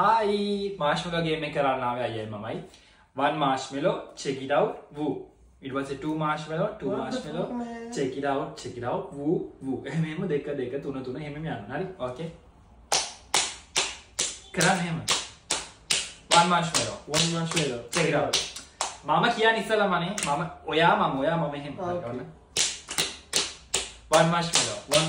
හයි මාශ්මලෝගේම කරන්නාව අයයි මමයි. වන් මාශ්මලෝ චෙකිඩව් වූ. ඉටවස ට මාශ්මලෝ මාශ්මලෝ චෙකිඩව් චෙකිඩව් වූ වූ එහමම දෙක දෙක තුන තුන හෙම යන්න හරි ඕකේ කරන්න හෙම වන් මාශ්මලෝ one marshmallow. චෙකිඩව් මම කියා නිසල මනේ මම ඔයා මම ඔයා මම හෙම Okay. ඔන්න. වන් මාශ්මලෝ One